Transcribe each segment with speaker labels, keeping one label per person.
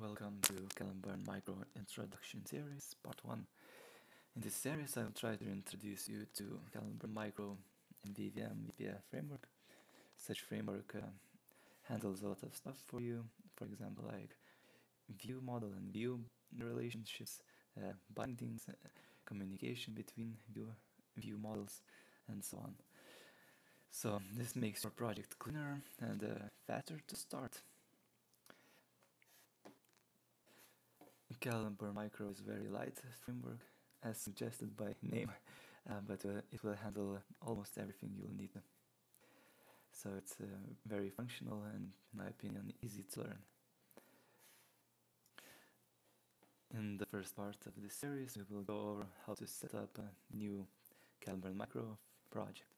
Speaker 1: Welcome to Caliburn Micro Introduction Series, Part 1. In this series, I will try to introduce you to Caliburn Micro MVVM VPF framework. Such framework uh, handles a lot of stuff for you, for example, like view model and view relationships, uh, bindings, uh, communication between view, view models, and so on. So this makes your project cleaner and uh, faster to start. Caliburn Micro is very light framework, as suggested by name, uh, but uh, it will handle almost everything you will need. So it's uh, very functional and, in my opinion, easy to learn. In the first part of this series, we will go over how to set up a new Caliburn Micro project.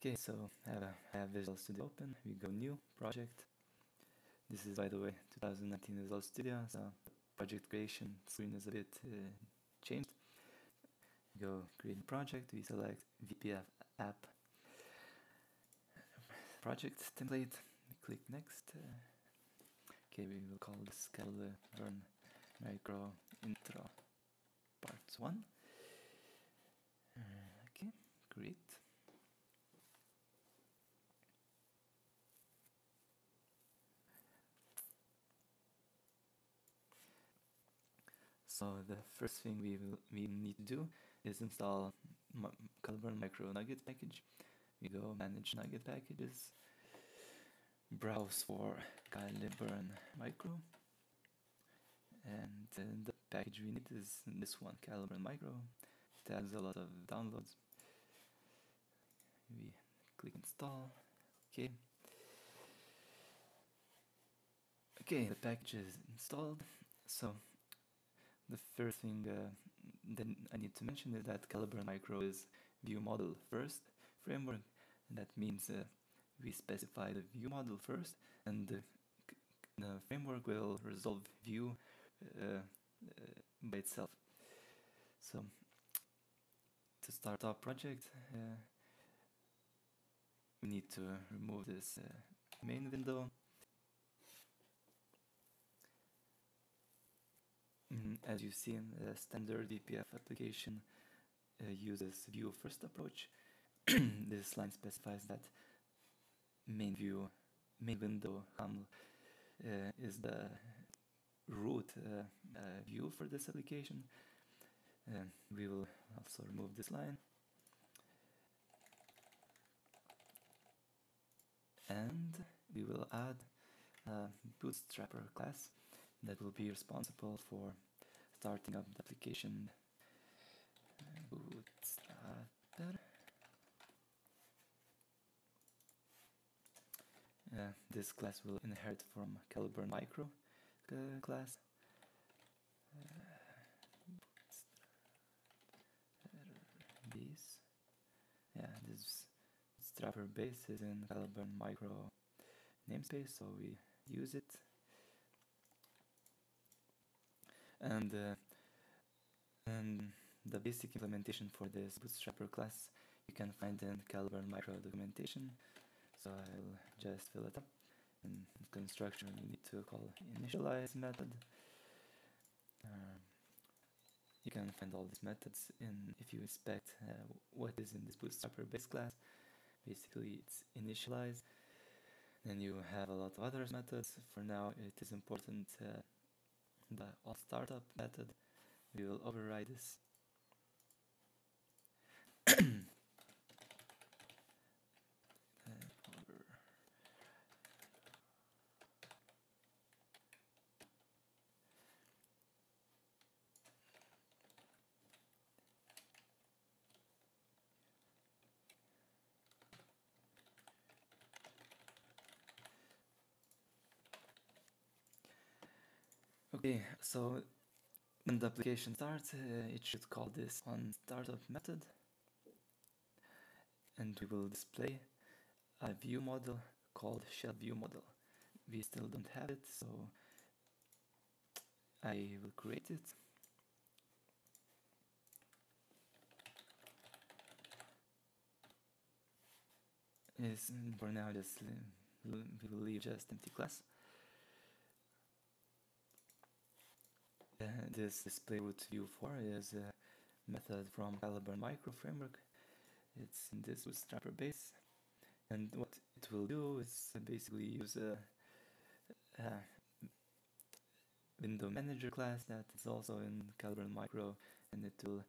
Speaker 1: Okay, so I have, I have Visual Studio open, we go new, project, this is, by the way, 2019 Visual Studio, so project creation screen is a bit uh, changed. Go create project, we select VPF app project template, we click next. Uh, okay, we will call this Caliburn Micro Intro Part 1. Uh, okay, great. So the first thing we will, we need to do is install Caliburn Micro NuGet package. We go manage NuGet packages, browse for Caliburn Micro, and uh, the package we need is this one, Caliburn Micro. It has a lot of downloads. We click install. Okay. Okay, the package is installed. So the first thing uh, that I need to mention is that Caliburn Micro is view model first framework. And that means uh, we specify the view model first, and the, the framework will resolve view uh, uh, by itself. So to start our project, uh, we need to remove this uh, main window Mm, as you've seen, the standard VPF application uh, uses view first approach. this line specifies that main view, main window XAML uh, is the root uh, uh, view for this application. we will also remove this line. And we will add a bootstrapper class that will be responsible for starting up the application. Uh, this class will inherit from Caliburn Micro uh, class. Uh, this. Yeah this bootstrapper base is in Caliburn Micro namespace so we use it and uh, and the basic implementation for this bootstrapper class you can find in Caliburn micro documentation. So I'll just fill it up. In construction you need to call initialize method. Um, you can find all these methods in if you inspect uh, what is in this bootstrapper base class. Basically it's initialize. Then you have a lot of other methods. For now it is important uh, the startup method, we will override this. Okay, so when the application starts, uh, it should call this on startup method and we will display a view model called shell view model. We still don't have it, so I will create it. Yes, for now, just we will leave just empty class. Uh, this display root view for is a method from Caliburn Micro framework. It's in this bootstrapper base. And what it will do is basically use a, a window manager class that is also in Caliburn Micro and it will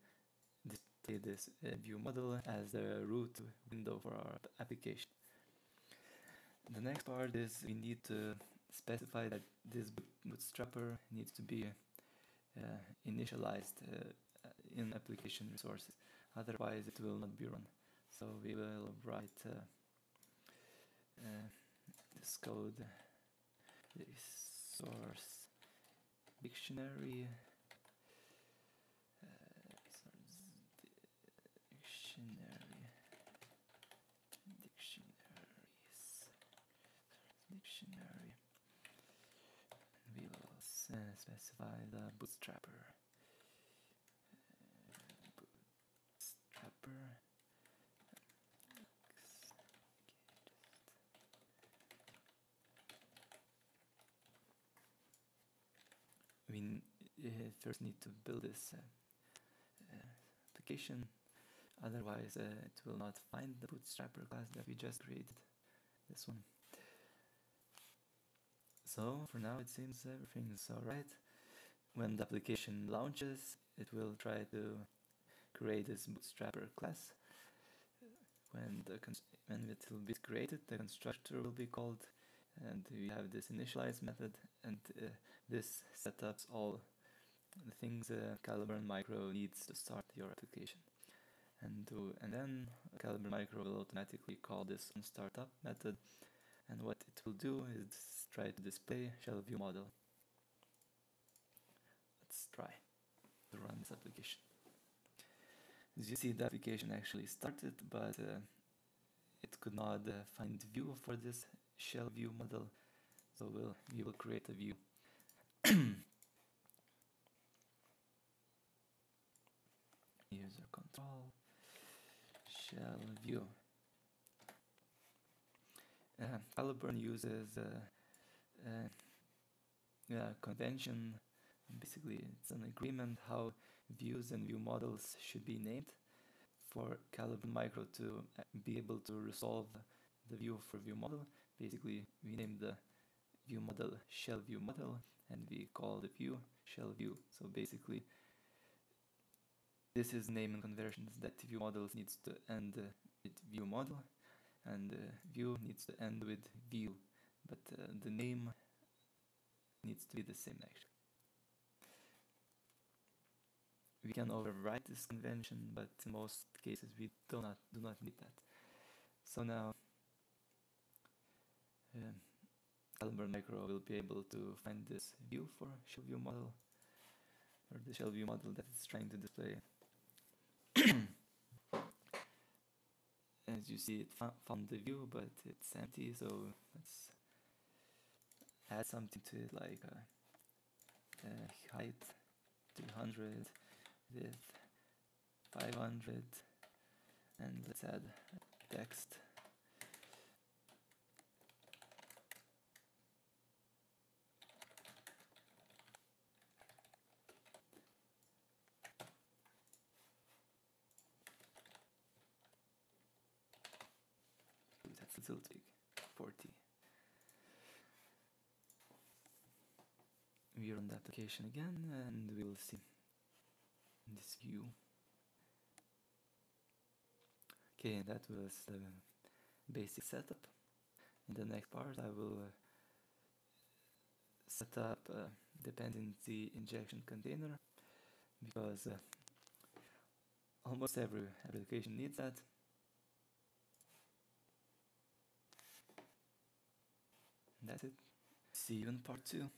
Speaker 1: display this uh, view model as the root window for our application. The next part is we need to specify that this bootstrapper needs to be initialized uh, in application resources otherwise it will not be run so we will write uh, uh this code resource dictionary. Dictionary dictionaries. dictionary specify the bootstrapper. bootstrapper. we uh, first need to build this uh, uh, application otherwise uh, it will not find the bootstrapper class that we just created this one so for now it seems everything is alright. When the application launches, it will try to create this bootstrapper class. When, the when it will be created, the constructor will be called and we have this initialize method and uh, this setups all the things uh, Micro needs to start your application. And, to, and then Caliburn Micro will automatically call this on startup method and what it will do is try to display shell view model. Let's try to run this application. As you see the application actually started but uh, it could not uh, find view for this shell view model so we'll, we will create a view. User control shell view uh, Caliburn uses uh, convention. Basically, it's an agreement how views and view models should be named for Caliburn Micro to uh, be able to resolve the view for view model. Basically, we name the view model shell view model and we call the view shell view. So basically, this is naming conversions that view models needs to end uh, with view model and uh, view needs to end with view but uh, the name needs to be the same actually. We can overwrite this convention but in most cases we do not do not need that. So now um, Caliburn Micro will be able to find this view for shell view model or the shell view model that it's trying to display as you see it from the view but it's empty so let's add something to it like a, a height 200 width 500 and let's add text We run the application again and we will see this view. Okay, that was the basic setup. In the next part I will uh, set up a dependency injection container because uh, almost every application needs that that's it. See you in part two.